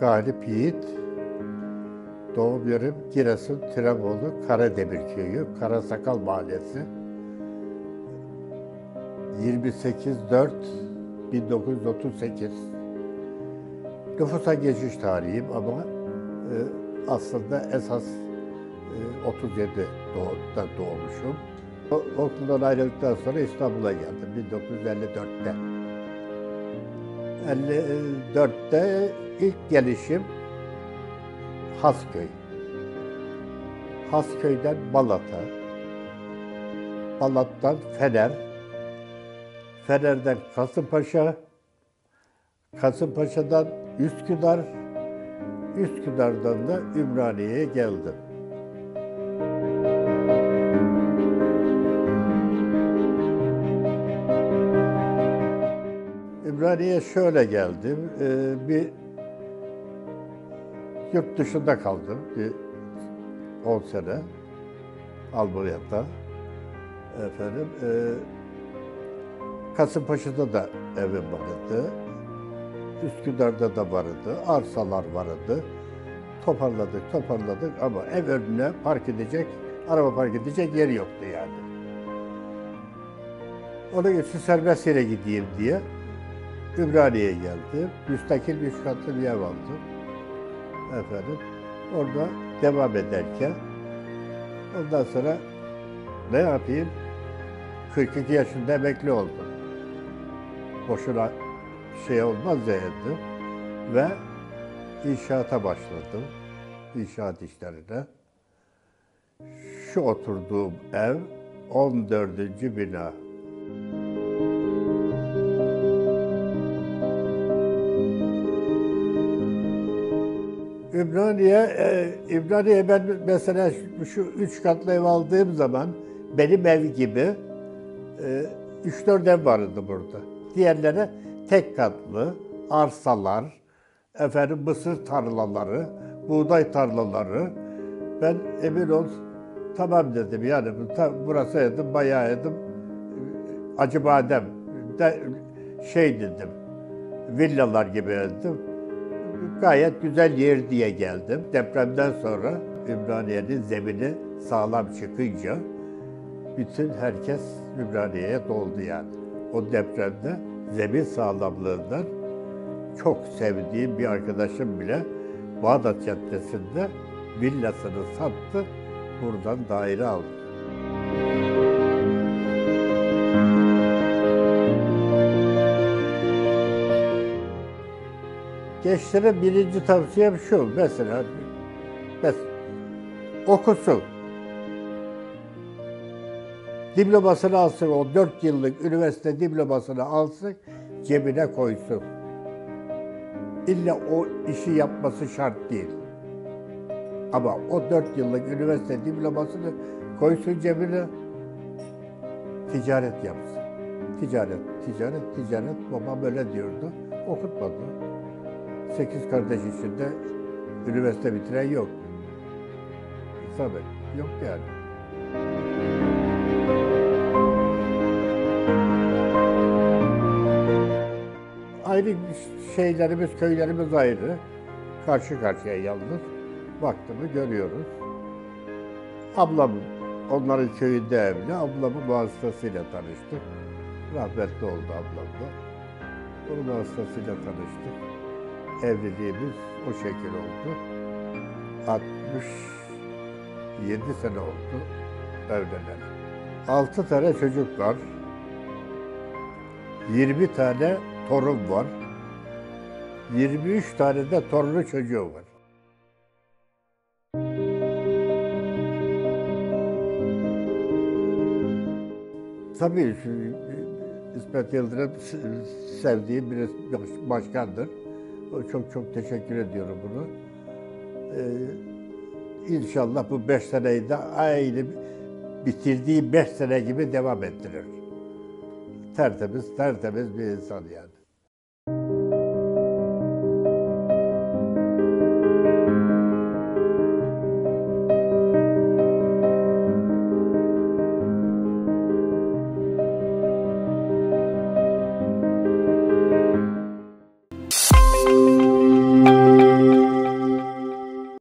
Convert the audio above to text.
Galip Yiğit. Doğum yerim Giresun Tiremoğlu Karademir Köyü, Karasakal Mahallesi. 28.4.1938. Nüfusa geçiş tarihim ama e, aslında esas e, 37 doğumda doğmuşum. Okuldan ayrıldıktan sonra İstanbul'a geldim 1954'te. 54'te ilk gelişim Hasköy. Hasköy'den Balat'a, Balat'tan Fener, Fener'den Kasımpaşa, Kasımpaşa'dan Üsküdar, Üsküdar'dan da Ümraniye'ye geldim. Ümraniye'ye şöyle geldim. Ee, bir yurt dışında kaldım. Bir 10 sene. Almanya'da. Efendim, e, Kasımpaşa'da da evim vardı. Üsküdar'da da vardı. Arsalar vardı. Toparladık, toparladık ama ev önüne park edecek, araba park edecek yer yoktu yani. Onun için serbest yere gideyim diye Ümraniye'ye geldim. Müstakil üç katlı bir ev aldım. Efendim, orada devam ederken ondan sonra ne yapayım? 42 yaşında emekli oldum. Boşuna şey olmaz dedim ve inşaata başladım. İnşaat işlerine. Şu oturduğum ev 14. bina. Ümraniye, e, Ümraniye ben mesela şu, üç katlı ev aldığım zaman benim ev gibi e, üç dört ev vardı burada. Diğerleri tek katlı, arsalar, efendim mısır tarlaları, buğday tarlaları. Ben emin ol tamam dedim yani burası dedim bayağı dedim acı badem de, şey dedim villalar gibi dedim. Gayet güzel yer diye geldim. Depremden sonra Ümraniye'nin zemini sağlam çıkınca bütün herkes Ümraniye'ye doldu yani. O depremde zemin sağlamlığından çok sevdiğim bir arkadaşım bile Bağdat Caddesi'nde villasını sattı, buradan daire aldı. Gençlere birinci tavsiyem şu, mesela, mesela okusun. Diplomasını alsın, o dört yıllık üniversite diplomasını alsın, cebine koysun. İlla o işi yapması şart değil. Ama o dört yıllık üniversite diplomasını koysun cebine, ticaret yapsın. Ticaret, ticaret, ticaret. Babam öyle diyordu. Okutmadı. Sekiz kardeş içinde üniversite bitiren yok. Tabii, yok yani. Ayrı şeylerimiz, köylerimiz ayrı. Karşı karşıya yalnız. Baktığımı görüyoruz. Ablam, onların köyünde evli. Ablamın vasıtasıyla tanıştık. Rahmetli oldu ablam da. Onun vasıtasıyla tanıştık. Evliliğimiz o şekil oldu. 67 sene oldu evlenelim. 6 tane çocuk var. 20 tane torun var. 23 tane de torunu çocuğu var. Tabii İsmet Yıldırım sevdiğim bir başkandır. Çok çok teşekkür ediyorum bunu. Ee, inşallah bu beş seneyi de aynı bitirdiği beş sene gibi devam ettirir. Tertemiz, tertemiz bir insan yani.